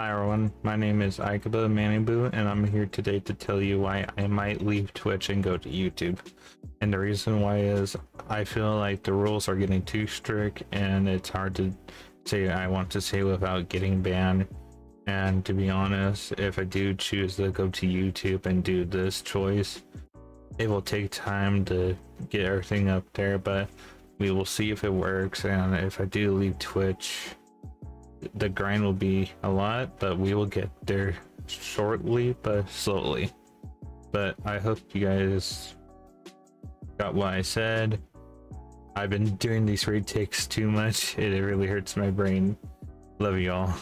Hi everyone, my name is Ikeba Manibu and I'm here today to tell you why I might leave Twitch and go to YouTube. And the reason why is I feel like the rules are getting too strict and it's hard to say I want to say without getting banned. And to be honest, if I do choose to go to YouTube and do this choice, it will take time to get everything up there, but we will see if it works and if I do leave Twitch the grind will be a lot, but we will get there shortly but slowly. But I hope you guys got what I said. I've been doing these retakes too much. It really hurts my brain. Love you all.